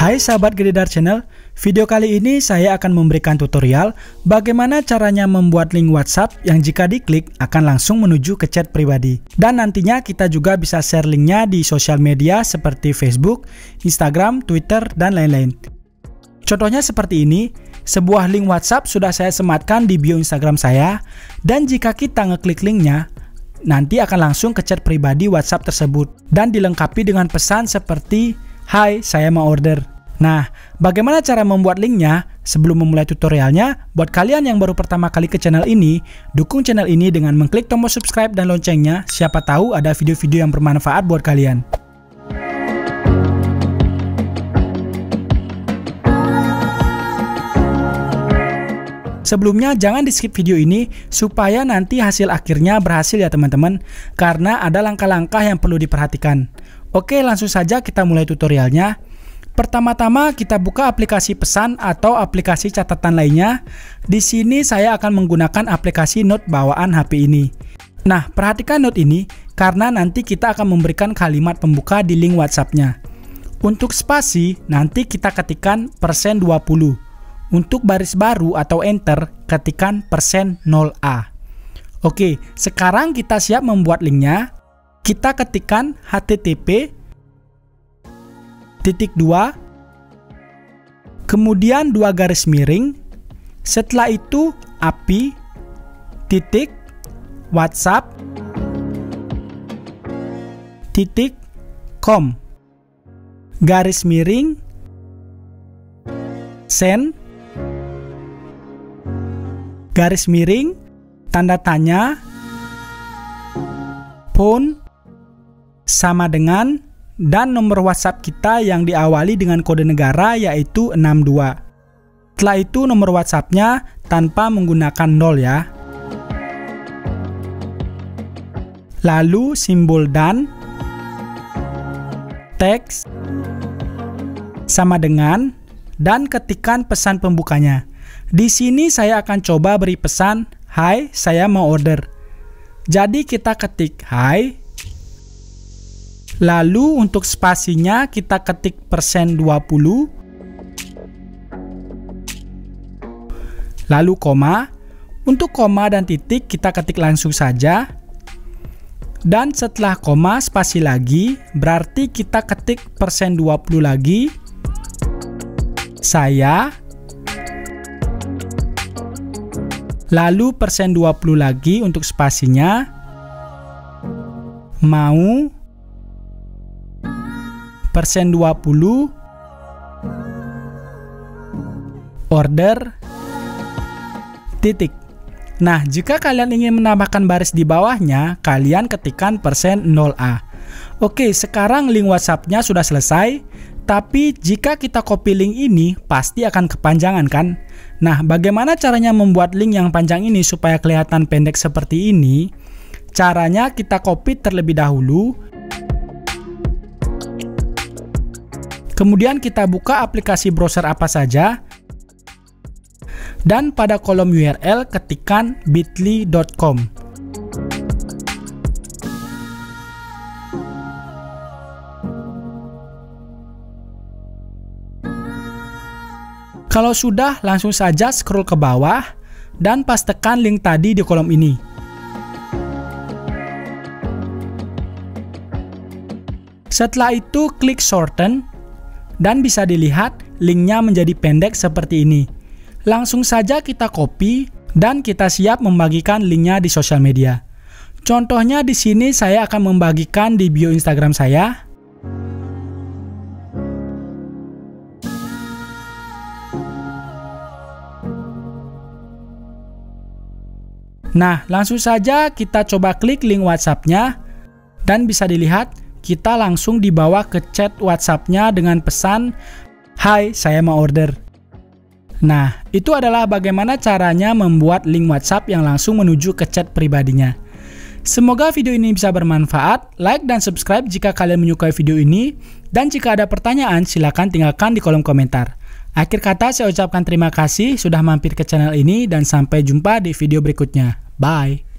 Hai sahabat Gridar Channel, video kali ini saya akan memberikan tutorial bagaimana caranya membuat link WhatsApp yang jika diklik akan langsung menuju ke chat pribadi. Dan nantinya kita juga bisa share linknya di sosial media seperti Facebook, Instagram, Twitter, dan lain-lain. Contohnya seperti ini, sebuah link WhatsApp sudah saya sematkan di bio Instagram saya, dan jika kita ngeklik linknya, nanti akan langsung ke chat pribadi WhatsApp tersebut, dan dilengkapi dengan pesan seperti Hai, saya mau order. Nah, bagaimana cara membuat linknya? Sebelum memulai tutorialnya, buat kalian yang baru pertama kali ke channel ini, dukung channel ini dengan mengklik tombol subscribe dan loncengnya, siapa tahu ada video-video yang bermanfaat buat kalian. Sebelumnya jangan di skip video ini supaya nanti hasil akhirnya berhasil ya teman-teman karena ada langkah-langkah yang perlu diperhatikan. Oke, langsung saja kita mulai tutorialnya. Pertama-tama kita buka aplikasi pesan atau aplikasi catatan lainnya. Di sini saya akan menggunakan aplikasi Note bawaan HP ini. Nah, perhatikan Note ini karena nanti kita akan memberikan kalimat pembuka di link WhatsApp-nya. Untuk spasi, nanti kita ketikkan persen 20. Untuk baris baru atau enter, ketikkan persen 0A. Oke, sekarang kita siap membuat linknya. Kita ketikkan http titik dua kemudian dua garis miring setelah itu api titik whatsapp titik com. Garis miring send garis miring tanda tanya phone sama dengan dan nomor WhatsApp kita yang diawali dengan kode negara yaitu 62. Setelah itu nomor WhatsAppnya tanpa menggunakan 0 ya. Lalu simbol dan teks sama dengan dan ketikan pesan pembukanya. Di sini saya akan coba beri pesan, "Hai, saya mau order." Jadi kita ketik "Hai, Lalu untuk spasinya kita ketik persen 20. Lalu koma. Untuk koma dan titik kita ketik langsung saja. Dan setelah koma spasi lagi, berarti kita ketik persen 20 lagi. Saya. Lalu persen 20 lagi untuk spasinya. Mau. Persen 20 order. Titik. Nah, jika kalian ingin menambahkan baris di bawahnya, kalian ketikkan persen 0A. Oke, sekarang link WhatsApp-nya sudah selesai, tapi jika kita copy link ini, pasti akan kepanjangan kan? Nah, bagaimana caranya membuat link yang panjang ini supaya kelihatan pendek seperti ini? Caranya kita copy terlebih dahulu, Kemudian kita buka aplikasi browser apa saja dan pada kolom URL ketikkan bit.ly.com. Kalau sudah, langsung saja scroll ke bawah dan pastekan link tadi di kolom ini. Setelah itu, klik shorten dan bisa dilihat linknya menjadi pendek seperti ini. Langsung saja kita copy dan kita siap membagikan linknya di sosial media. Contohnya di sini saya akan membagikan di bio Instagram saya. Nah, langsung saja kita coba klik link WhatsApp-nya dan bisa dilihat kita langsung dibawa ke chat WhatsApp-nya dengan pesan, Hai, saya mau order. Nah, itu adalah bagaimana caranya membuat link WhatsApp yang langsung menuju ke chat pribadinya. Semoga video ini bisa bermanfaat, like dan subscribe jika kalian menyukai video ini, dan jika ada pertanyaan silahkan tinggalkan di kolom komentar. Akhir kata saya ucapkan terima kasih sudah mampir ke channel ini dan sampai jumpa di video berikutnya. Bye!